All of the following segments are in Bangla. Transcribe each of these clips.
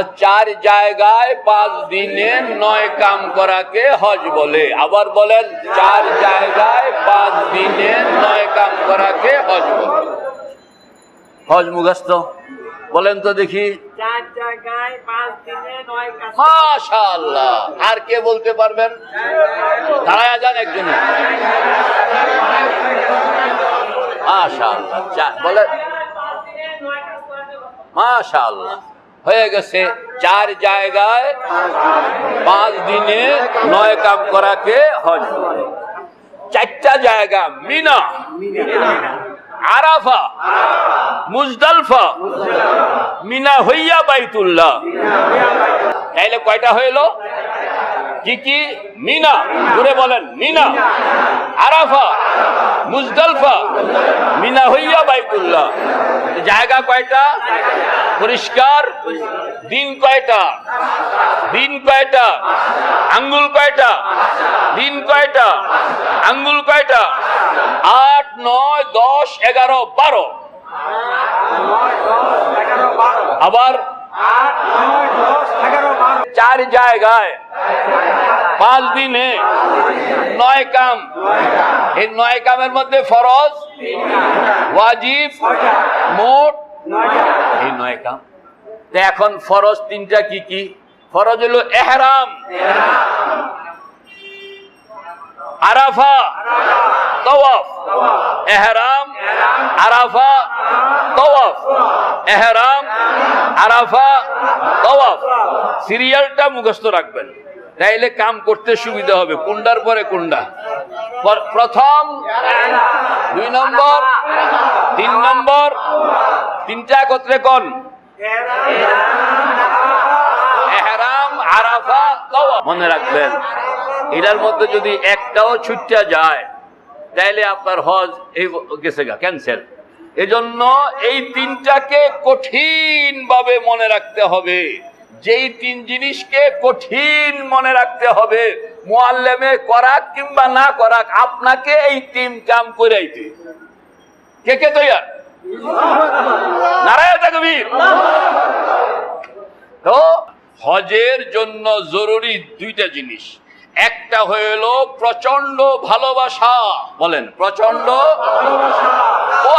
চার জায়গায় পাঁচ দিনে নয় কাম করাকে হজ বলে। আবার বলেন চার জায়গায় পাঁচ দিনে নয় কাম করাকে হজ বলে। হজ মুখস্থ। বলেন তো দেখি। চার জায়গায় পাঁচ দিনে নয় কাজ মাশাআল্লাহ। আর কে বলতে পারবেন? দাঁড়ায় যান একজনে মাশাআল্লাহ। চা- বলেন পাঁচ হয়ে গেছে। চার জায়গায় পাঁচ দিনে নয় কাম করাকে হজ। চারটা জায়গা, মিনা, আরাফা, মুজদালফা, মিনা হইয়া বাইতুল্লাহ। তাইলে কয়টা হইল? কি কি? মিনা। ঘুরে বলেন, মিনা। আরাফা মুজদালফা মিনা হইয়া বাইতুল্লাহ। জায়গা কয়টা? পরিষ্কার? দিন কয়টা? দিন কয়টা? আঙ্গুল কয়টা? দিন কয়টা? আঙ্গুল কয়টা? আট নয় দশ এগারো বারো। আবার? চার জায়গায়। পাঁচ দিনে নয় কাম। এই নয় কামের মধ্যে ফরজ, ওয়াজিব, মোট, এই নয় কাম। এখন ফরজ তিনটা কি কি? ফরজ হলো এহরাম, আরাফা, তওয়াফ। এহরাম, আরাফা, তওয়াফ। এহরাম, আরাফা, তওয়াফ। সিরিয়ালটা মুখস্থ রাখবেন। তাইলে কাম করতে সুবিধা হবে। কোনটার পরে কোনটা পর- প্রথম, দুই নম্বর, তিন নম্বর, তিনটা একত্রে কোন? আরাফা মনে রাখবেন এটার মধ্যে যদি একটাও ছুটটা যায়, তাইলে আপনার হজ এই গেছে গা ক্যান্সেল এজন্য এই তিনটাকে কঠিন ভাবে মনে রাখতে হবে। যেই তিন জিনিসকে কঠিন মনে রাখতে হবে মোয়াল্লেমে করাক কিংবা না করাক, আপনাকে এই তিন কাম করাইতে কে কে তৈয়ার? নারায়ণ তাকবীর। তো হজের জন্য জরুরি দুইটা জিনিস। একটা হইল প্রচণ্ড ভালোবাসা, বলেন প্রচণ্ড ও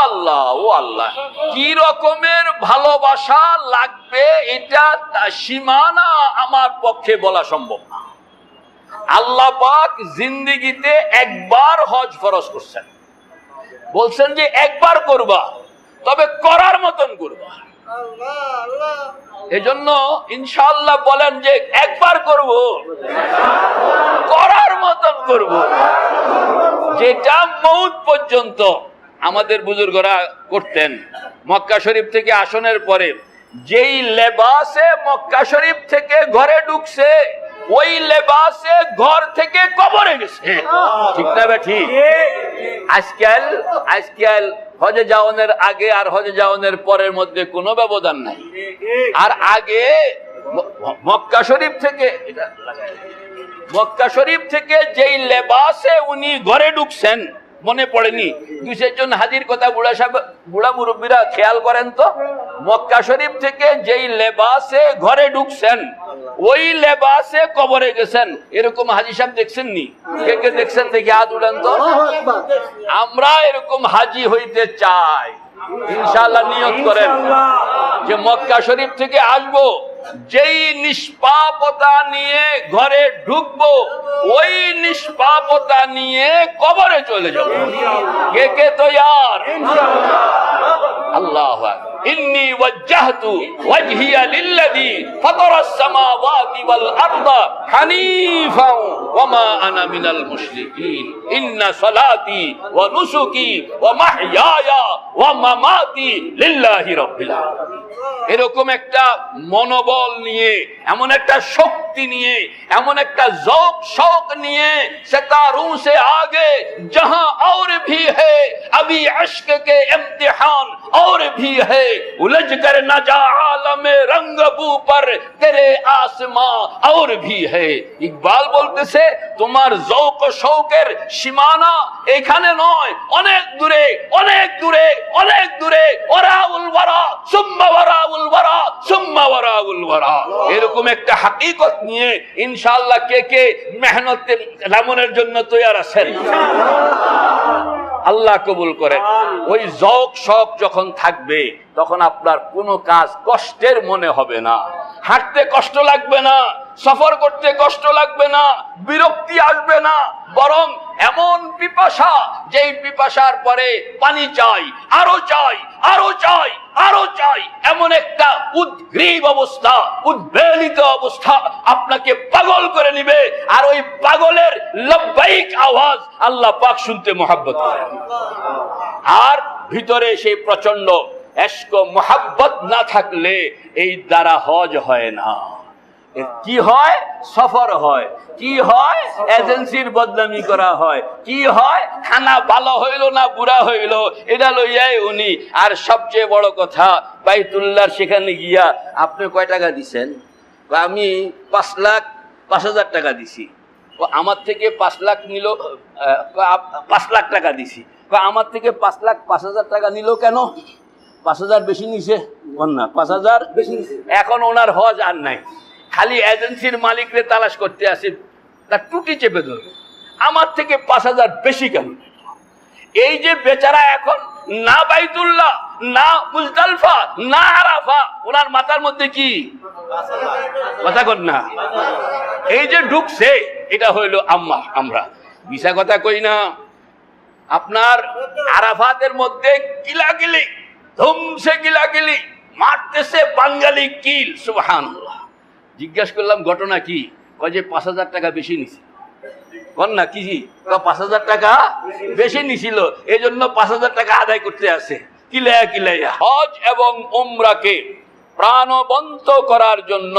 আল্লাহ ও আল্লাহ। কি রকমের ভালোবাসা লাগবে এটা সীমানা আমার পক্ষে বলা সম্ভব না। আল্লাহ পাক জিন্দিগিতে একবার হজ ফরজ করছেন। বলছেন যে একবার করবা, তবে করার মতন করবা। এজন্য ইনশাআল্লাহ বলেন যে একবার করব, করার মতন করব। যেটা মৌত পর্যন্ত আমাদের বুজুর্গরা করতেন। মক্কা শরীফ থেকে আসনের পরে যেই লেবাসে মক্কা শরীফ থেকে ঘরে ঢুকছে, ওই লেবাসে ঘর থেকে কবরে গেছে। ঠিক না বে ঠিক? আজকাল আজকাল হজে যাওয়ানের আগে আর হজে যাওয়ানের পরের মধ্যে কোনো ব্যবধান নাই। আর আগে মক্কা শরীফ থেকে মক্কা শরীফ থেকে যেই লেবাসে উনি ঘরে ঢুকছেন মনে পড়েনি। দুই চারজন হাজির কথা বুড়া সাহেব বুড়া মুরব্বীরা খেয়াল করেন তো মক্কা শরীফ থেকে যেই লেবাসে ঘরে ঢুকছেন ওই লেবাসে কবরে গেছেন। এরকম হাজি সাহেব দেখছেন নি কে কে দেখছেন দেখি হাত উড়ান তো। আমরা এরকম হাজি হইতে চাই। ইনশাআল্লাহ নিয়ত করেন যে মক্কা শরীফ থেকে আসব যেই নিষ্পাপতা নিয়ে ঘরে ঢুকবো ওই নিষ্পাপতা নিয়ে কবরে চলে যাব। কে কে তৈয়ার? انی وجہت وجہی للذی فطر السماوات والارض حنیفا وما انا من المشرکین ان صلاتی ونسکی ومحیایا ومماتی للہ رب العالمین এরকম একটা মনোবল নিয়ে، এমন একটা শক্তি নিয়ে، এমন একটা জোক শোক নিয়ে ستاروں سے আগে جہاں اور ভি হে، আবি আশ্ক কে امتحان اور ভি হে उलझ कर न जा आलम रंग बू पर तेरे आसमां और भी है ইকবাল বলতেছে তোমার জৌক শৌকের সীমানা এখানে নয় অনেক দূরে অনেক দূরে অনেক দূরে ওরাউল ওয়ারা সুম্মা ওয়ারাউল ওয়ারা সুম্মা ওয়ারাউল ওয়ারা এরকম একটা হাকিকত নিয়ে ইনশাআল্লাহ কে কে মেহনতের রামনের জন্য তৈরি আছেন আল্লাহ কবুল করেন। ওই জক শখ যখন থাকবে তখন আপনার কোনো কাজ কষ্টের মনে হবে না। হাঁটতে কষ্ট লাগবে না সফর করতে কষ্ট লাগবে না বিরক্তি আসবে না বরং এমন পিপাসা যেই পিপাসার পরে পানি চাই আরও চাই আরও চাই আরও চাই এমন একটা উদ্গ্রীব অবস্থা উদ্বেলিত অবস্থা আপনাকে পাগল করে নিবে। আর ওই পাগলের লব্বাইক আওয়াজ আল্লাহ পাক শুনতে মহাব্বত করে। আর ভিতরে সেই প্রচণ্ড এস্ক মোহাব্বত না থাকলে এই দ্বারা হজ হয় না। কি হয়? সফর হয়। কি হয়? এজেন্সির বদনামি করা হয়। কি হয়? খানা ভালো হইল না বুড়া হইল? এটা লইয়াই উনি। আর সবচেয়ে বড় কথা বাইতুল্লাহর সেখানে গিয়া, আপনি কয় টাকা দিছেন? আমি পাঁচ লাখ পাঁচ হাজার টাকা দিছি। ও আমার থেকে পাঁচ লাখ নিল পাঁচ লাখ টাকা দিছি। আমার থেকে পাঁচ লাখ পাঁচ হাজার টাকা নিল কেন? পাঁচ হাজার বেশি নিছে? না পাঁচ হাজার? বেশি এখন ওনার হজ আর নাই। খালি এজেন্সির মালিকরে তালাশ করতে আসে তার টুটি চেপে ধরবে। আমার থেকে পাঁচ হাজার বেশি কেন? এই যে বেচারা এখন না বাইতুল্লাহ না মুজদালফা না আরাফা ওনার মাথার মধ্যে কি? কথা কর না। এই যে ঢুকছে এটা হইল আম্মা, আমরা। মিশা কথা কই না, আপনার আরাফাতের মধ্যে কিলাকিলি ধুমসে কিলাকিলি মারতেছে বাঙালি কিল সুবহান জিজ্ঞাস করলাম, ঘটনা কি? কয় যে পাঁচ হাজার টাকা বেশি নিছে। কন না, কি কয় পাঁচ হাজার টাকা বেশি নিছিল এই জন্য পাঁচ হাজার টাকা আদায় করতে আছে। কিলাইয়া কিলাইয়া হজ এবং উমরাকে প্রাণবন্ত করার জন্য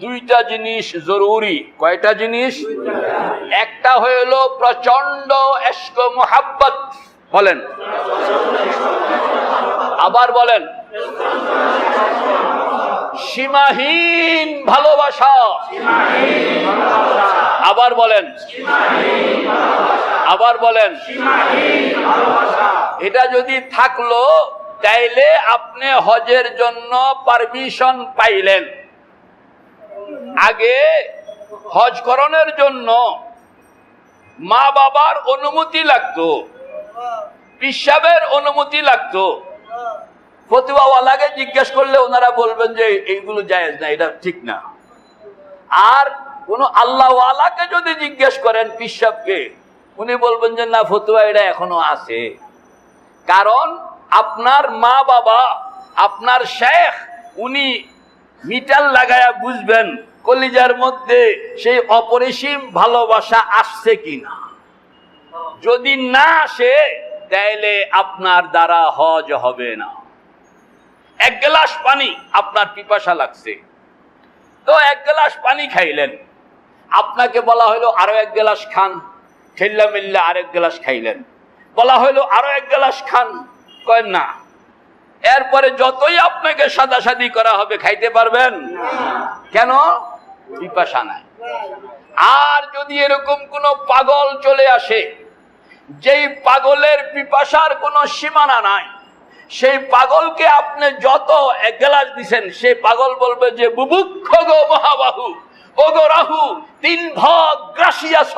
দুইটা জিনিস জরুরি। কয়টা জিনিস? একটা হইল প্রচণ্ড এস্ক মোহাব্বত। বলেন। আবার বলেন। সীমাহীন ভালোবাসা। আবার বলেন। আবার বলেন। এটা যদি থাকল, তাইলে আপনি হজের জন্য পারমিশন পাইলেন। আগে হজ করণের জন্য মা বাবার অনুমতি লাগতো, পিসাবের অনুমতি লাগতো। ফতুয়াওয়ালাকে জিজ্ঞেস করলে ওনারা বলবেন যে এইগুলো জায়েজ না, এটা ঠিক না। আর কোন আল্লাহওয়ালাকে যদি জিজ্ঞেস করেন পিসাবকে, উনি বলবেন যে না, ফতুয়া এটা এখনও আছে। কারণ আপনার মা বাবা, আপনার শেখ, উনি মিটার লাগায়া বুঝবেন, কলিজার মধ্যে সেই অপরিসীম ভালোবাসা আসছে কিনা। যদি না আসে, তাইলে আপনার দ্বারা হজ হবে না। এক গ্লাস পানি আপনার পিপাসা লাগছে। তো এক গ্লাস পানি খাইলেন। আপনাকে বলা হলো আরও এক গ্লাস খান। ঠেল্লা মিল্লা আরেক গ্লাস খাইলেন। বলা হলো আরও এক গ্লাস খান। কয় না। এরপরে যতই আপনাকে সাদা সাদি করা হবে, খাইতে পারবেন? কেন? পিপাসা নাই। আর যদি এরকম কোন পাগল চলে আসে, যেই পাগলের পিপাসার কোনো সীমানা নাই, সেই পাগলকে আপনি যত এক গ্লাস দিছেন, সেই পাগল বলবে যে বুভুক্ষ গো মহাবাহু, ও গো রাহু, তিন ভাগ গ্রাসিয়াছ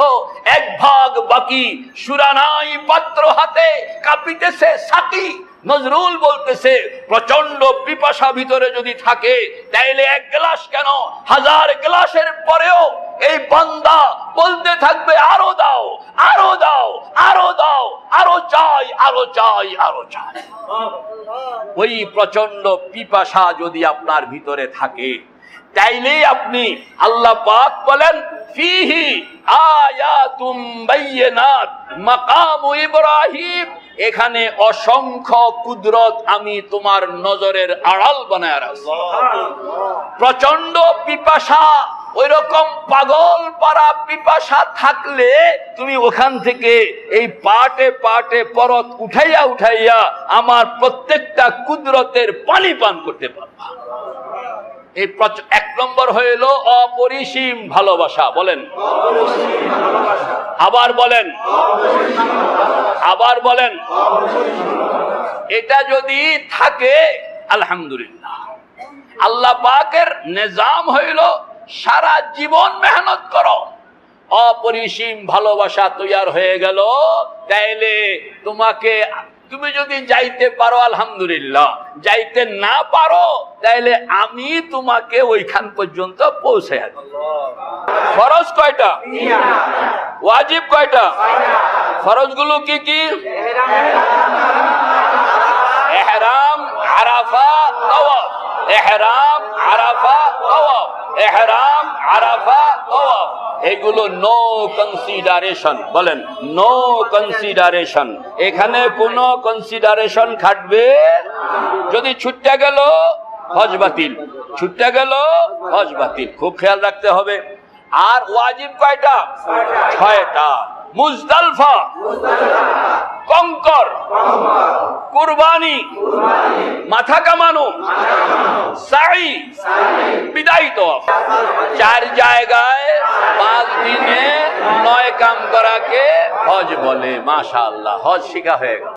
এক ভাগ বাকি। সুরানাই পাত্র হাতে, কাঁপিতেছে সাকি নজরুল বলতেছে প্রচণ্ড পিপাসা ভিতরে যদি থাকে, তাইলে এক গ্লাস কেন? হাজার গ্লাসের পরেও এই বান্দা বলতে থাকবে, আরও দাও আরও দাও আরও দাও, আরও চাই আরও চাই আরও চাই। ওই প্রচণ্ড পিপাসা যদি আপনার ভিতরে থাকে তাইলেই আপনি আল্লাহ পাক বলেন, ফিহি আয়াতুম বাইয়িনাত, মাকাম ইব্রাহিম এখানে অসংখ্য কুদরত আমি তোমার নজরের আড়াল বানায় রাখছি। প্রচণ্ড পিপাসা ওই রকম পাগল পারা পিপাসা থাকলে তুমি ওখান থেকে এই পাটে পাটে পরত উঠাইয়া উঠাইয়া আমার প্রত্যেকটা কুদরতের পানি পান করতে পারবা। এই এক নম্বর হইল অপরিসীম ভালোবাসা বলেন। আবার বলেন। আবার বলেন, এটা যদি থাকে, আলহামদুলিল্লাহ। আল্লাহ পাকের নিজাম হইল, সারা জীবন মেহনত করো। অপরিসীম ভালোবাসা তৈয়ার হয়ে গেল, তাইলে তোমাকে তুমি যদি যাইতে পারো, আলহামদুলিল্লাহ। যাইতে না পারো, তাইলে আমি তোমাকে ওইখান পর্যন্ত পৌঁছে খরচ কয়টা? ওয়াজিব কয়টা? খরচগুলো কি কি? এহরাম, আরাফা এহরাম এহরাম, আরাফা, তাওয়াফ। এগুলো নো কনসিডারেশন বলেন নো কনসিডারেশন এখানে কোনো কনসিডারেশন খাটবে? যদি ছুটতে গেল, হজ বাতিল। ছুটতে গেল, হজ বাতিল। খুব খেয়াল রাখতে হবে। আর ওয়াজিব কয়টা? ছয়টা। মুজদালফা। কঙ্কর কুরবানি মাথা কামানো সাই বিদায়িত তো চার জায়গায় পাঁচ দিনে নয় কাম করাকে হজ বলে মাশাআল্লাহ হজ শিখা হয়ে গেল।